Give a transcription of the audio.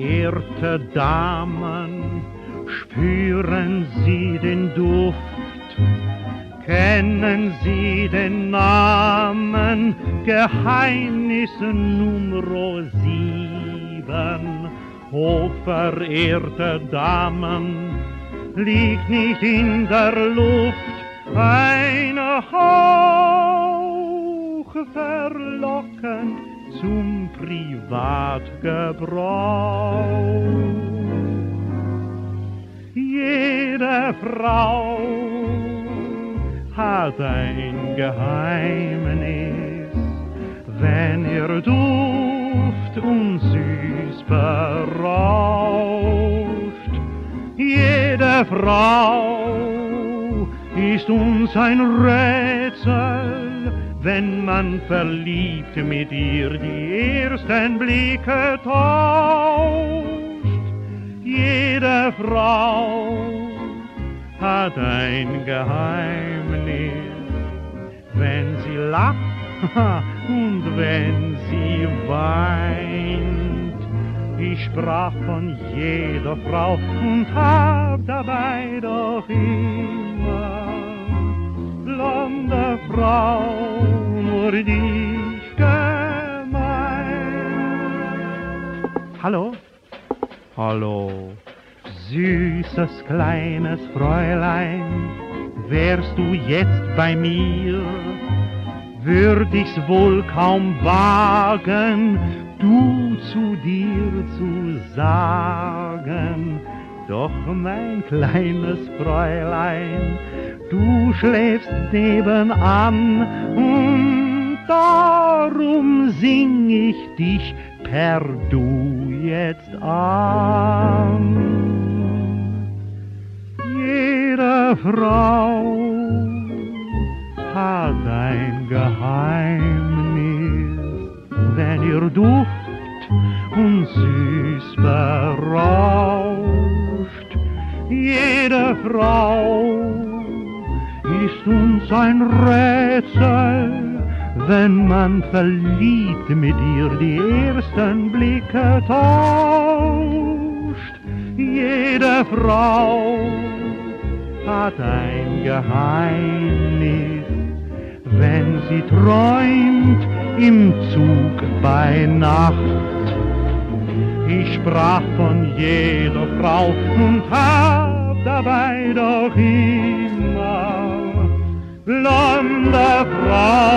verehrte Damen, spüren Sie den Duft, kennen Sie den Namen, Geheimnisse Nummer sieben, hochverehrte Damen, liegt nicht in der Luft ein Hauch verlockend zum Privatgebrauch. Jede Frau hat ein Geheimnis, wenn ihr Duft und süß berauscht. Jede Frau ist uns ein Rätsel, wenn man verliebt mit ihr die ersten Blicke tauscht. Jede Frau hat ein Geheimnis, wenn sie lacht und wenn sie weint. Ich sprach von jeder Frau und hab dabei doch immer blonde Frau nur dich gemeint. Hallo? Hallo? Süßes kleines Fräulein, wärst du jetzt bei mir, würd ich's wohl kaum wagen, du zu dir zu sagen. Doch mein kleines Fräulein, du schläfst nebenan und darum sing ich dich per Du jetzt an. Jede Frau hat ein Geheimnis, wenn ihr Duft und süß Jede Frau ist uns ein Rätsel, wenn man verliebt mit ihr die ersten Blicke tauscht. Jede Frau hat ein Geheimnis, wenn sie träumt im Zug bei Nacht. Ich sprach von jeder Frau und hab dabei doch immer blonde die